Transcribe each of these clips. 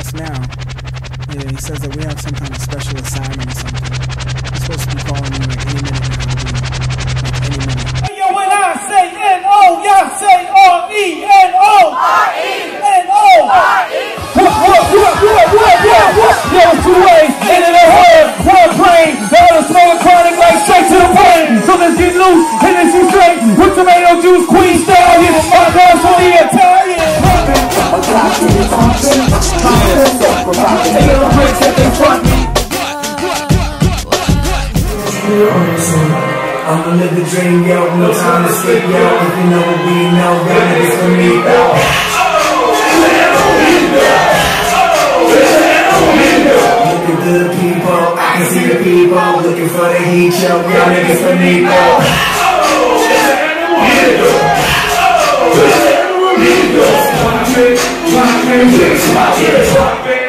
boss now. Yeah, he says that we have some kind of special assignment or something. He's supposed to be calling me like any minute now. Like any minute. Hey, yo, when I say N-O, y'all say R-E-N-O. R-E-N-O. What, what, what, what, what, what, what? Yo, two ways, and in the hood, one brain. All the smoke chronic like straight to the brain. So let's get loose, and let's get straight. With tomato juice, queen stallion. I'ma live the dream, yo. No time to sleep, yo. If you know what we know, y'all niggas for me, yo. Looking to the people, I can see the people. Looking for the heat, yo. Y'all niggas for me, yo. bricks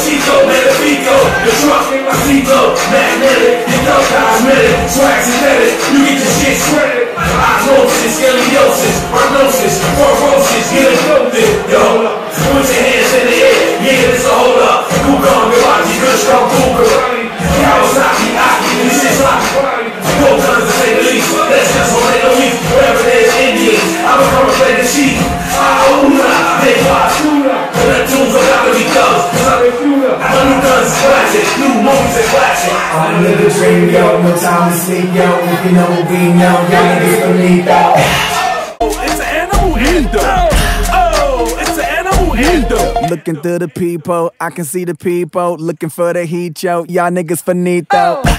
Chico, Metafico. The truck in my magnetic, you know cosmetic, swag synthetic. New guns classic. New movies are classic. I'ma live the dream, yo. No time to sleep, yo. If you know what we know, y'all niggas for me, yo. It's an animal anthem. Oh, it's an animal oh, anthem. Looking through the people, I can see the people. Looking for the heat, yo. Y'all niggas finito. Oh.